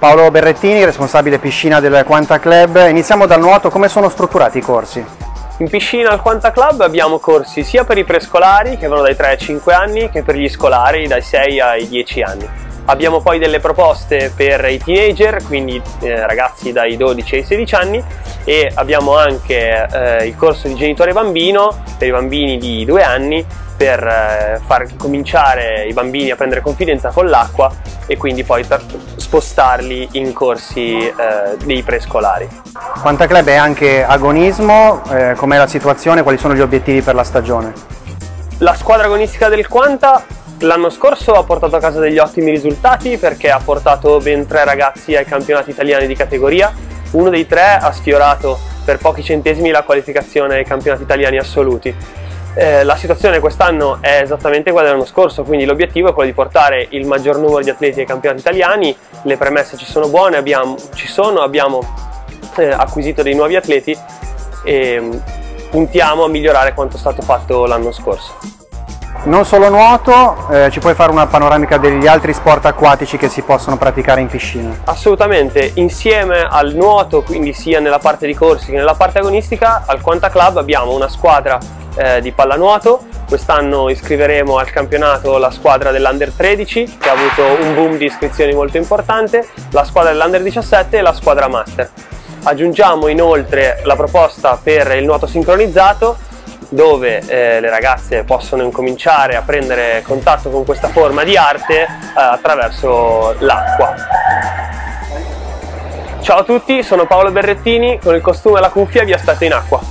Paolo Berrettini, responsabile piscina del Quanta Club. Iniziamo dal nuoto, come sono strutturati i corsi? In piscina al Quanta Club abbiamo corsi sia per i prescolari che vanno dai 3 ai 5 anni che per gli scolari dai 6 ai 10 anni. Abbiamo poi delle proposte per i teenager, quindi eh, ragazzi dai 12 ai 16 anni e abbiamo anche eh, il corso di genitore bambino per i bambini di 2 anni per eh, far cominciare i bambini a prendere confidenza con l'acqua e quindi poi per spostarli in corsi eh, dei prescolari. Quanta club è anche agonismo, eh, com'è la situazione, quali sono gli obiettivi per la stagione? La squadra agonistica del Quanta l'anno scorso ha portato a casa degli ottimi risultati perché ha portato ben tre ragazzi ai campionati italiani di categoria, uno dei tre ha sfiorato per pochi centesimi la qualificazione ai campionati italiani assoluti. Eh, la situazione quest'anno è esattamente quella dell'anno scorso, quindi l'obiettivo è quello di portare il maggior numero di atleti ai campionati italiani, le premesse ci sono buone, abbiamo, ci sono, abbiamo eh, acquisito dei nuovi atleti e mm, puntiamo a migliorare quanto è stato fatto l'anno scorso. Non solo nuoto, eh, ci puoi fare una panoramica degli altri sport acquatici che si possono praticare in piscina? Assolutamente, insieme al nuoto, quindi sia nella parte di corsi che nella parte agonistica, al Quanta Club abbiamo una squadra eh, di pallanuoto. Quest'anno iscriveremo al campionato la squadra dell'Under 13 che ha avuto un boom di iscrizioni molto importante, la squadra dell'Under 17 e la squadra Master. Aggiungiamo inoltre la proposta per il nuoto sincronizzato dove eh, le ragazze possono incominciare a prendere contatto con questa forma di arte eh, attraverso l'acqua. Ciao a tutti, sono Paolo Berrettini, con il costume e la cuffia vi aspetto in acqua.